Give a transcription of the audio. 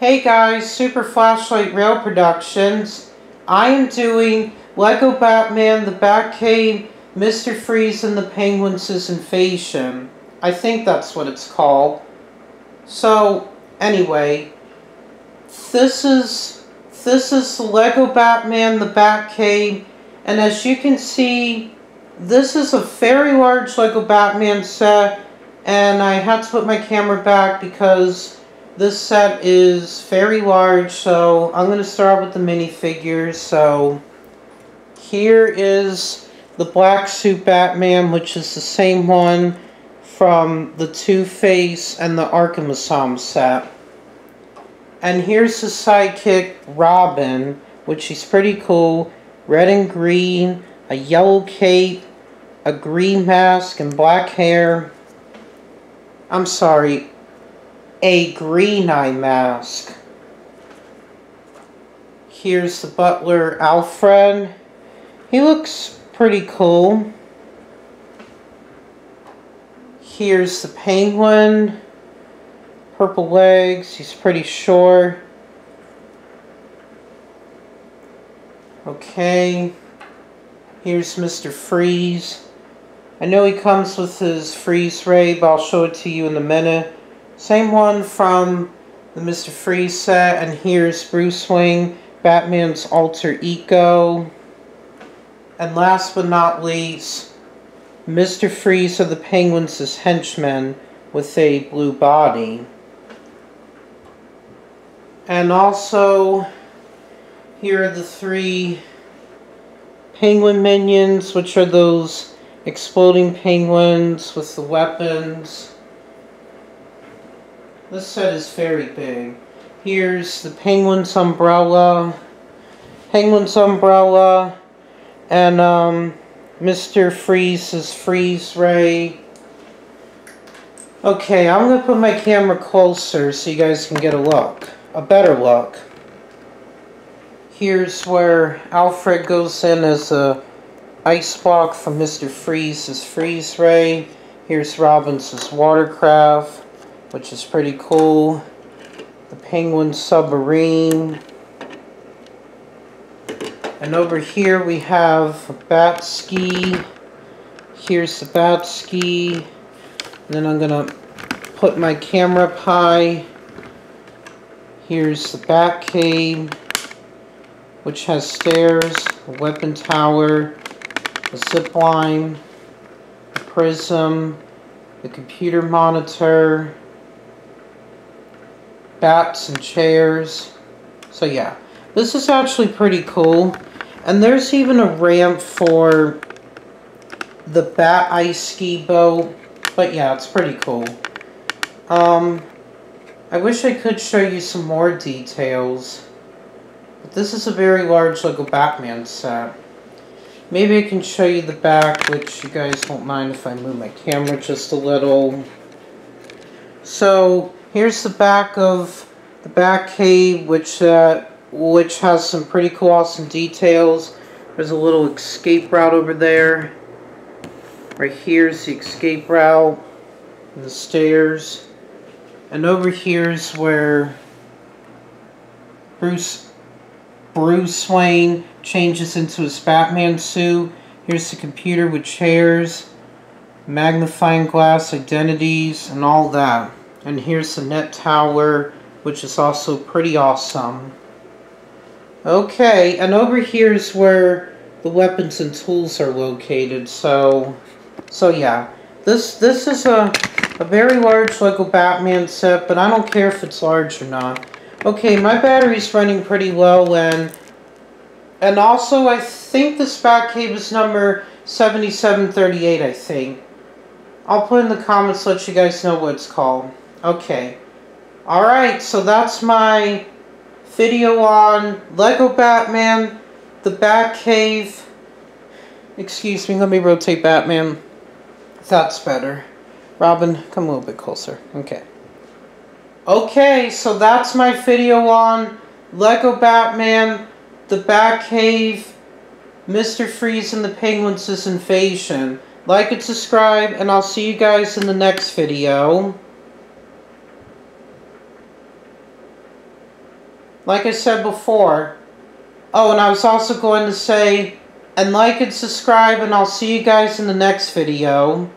Hey guys, Super Flashlight Rail Productions. I am doing Lego Batman, the Batcave, Mr. Freeze, and the Penguins' Invasion. I think that's what it's called. So, anyway, this is this is Lego Batman, the Batcave, and as you can see, this is a very large Lego Batman set, and I had to put my camera back because this set is very large, so I'm going to start with the minifigures. So here is the Black Suit Batman, which is the same one from the Two-Face and the Arkham Asylum set. And here's the sidekick, Robin, which is pretty cool. Red and green, a yellow cape, a green mask, and black hair. I'm sorry, a green eye mask. Here's the butler, Alfred. He looks pretty cool. Here's the penguin. Purple legs, he's pretty short. Okay. Here's Mr. Freeze. I know he comes with his freeze ray, but I'll show it to you in a minute. Same one from the Mr. Freeze set, and here's Bruce Wayne, Batman's alter ego. And last but not least, Mr. Freeze of the Penguins' henchman with a blue body. And also, here are the three penguin minions, which are those exploding penguins with the weapons. This set is very big. Here's the Penguin's umbrella, Penguin's umbrella, and um, Mr. Freeze's freeze ray. Okay, I'm going to put my camera closer so you guys can get a look, a better look. Here's where Alfred goes in as a ice block from Mr. Freeze's freeze ray. Here's Robin's watercraft which is pretty cool. The Penguin Submarine. And over here we have a bat ski. Here's the bat ski. And then I'm going to put my camera up high. Here's the bat cave, which has stairs, a weapon tower, a zip line, a prism, the computer monitor, bats and chairs. So yeah, this is actually pretty cool. And there's even a ramp for the Bat Ice Ski boat. But yeah, it's pretty cool. Um, I wish I could show you some more details. But this is a very large Lego Batman set. Maybe I can show you the back, which you guys won't mind if I move my camera just a little. So, Here's the back of the Batcave, which uh, which has some pretty cool, awesome details. There's a little escape route over there. Right here's the escape route, and the stairs. And over here's where Bruce Bruce Wayne changes into his Batman suit. Here's the computer with chairs, magnifying glass, identities, and all that. And here's the net tower, which is also pretty awesome. Okay, and over here is where the weapons and tools are located, so... So yeah, this this is a, a very large Lego Batman set, but I don't care if it's large or not. Okay, my battery's running pretty low, and... And also, I think this Batcave is number 7738, I think. I'll put in the comments let you guys know what it's called. Okay. Alright, so that's my video on Lego Batman, the Batcave. Excuse me, let me rotate Batman. That's better. Robin, come a little bit closer. Okay. Okay, so that's my video on Lego Batman, the Batcave, Mr. Freeze and the Penguins' Invasion. Like and subscribe, and I'll see you guys in the next video. Like I said before. Oh, and I was also going to say, and like and subscribe, and I'll see you guys in the next video.